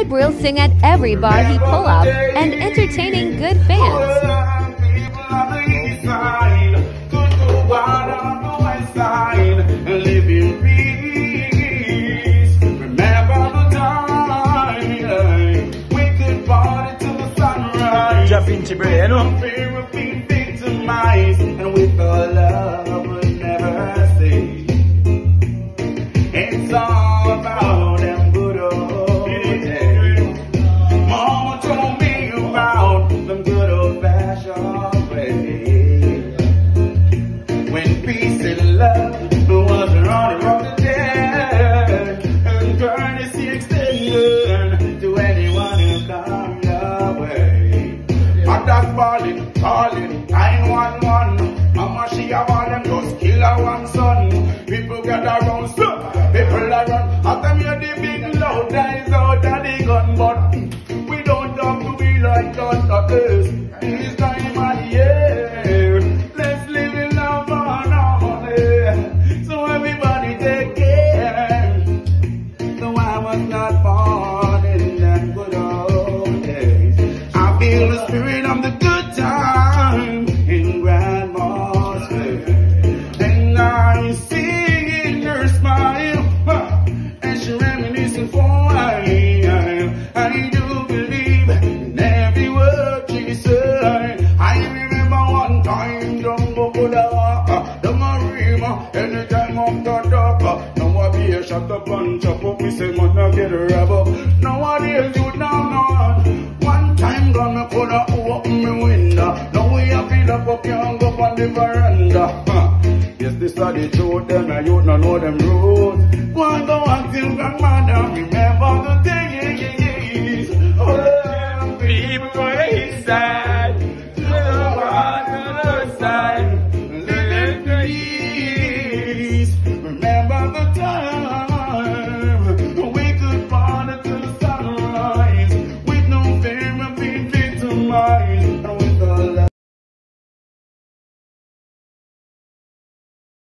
Ibril sing at every bar he pull up and entertaining good fans. Jeff Inchi Breno. Calling, calling, 911. Mama, she have all them just kill her one son. People gather around, so people are run. How come you're the big loud guys out of the gun? But we don't have to be like doctors. This time of year, let's live in love. So everybody take care. No, I was not born in them good old days. I feel the spirit of the good anytime after dark, uh, now I be a shut up and chop up, we say, man, I get a rub up. Nowadays, you now know, one time gonna coulda open me window. Now we have feel up, up, can't go on the veranda. Huh. Yes, this are the truth, them, and you don't know them rules. Go and go until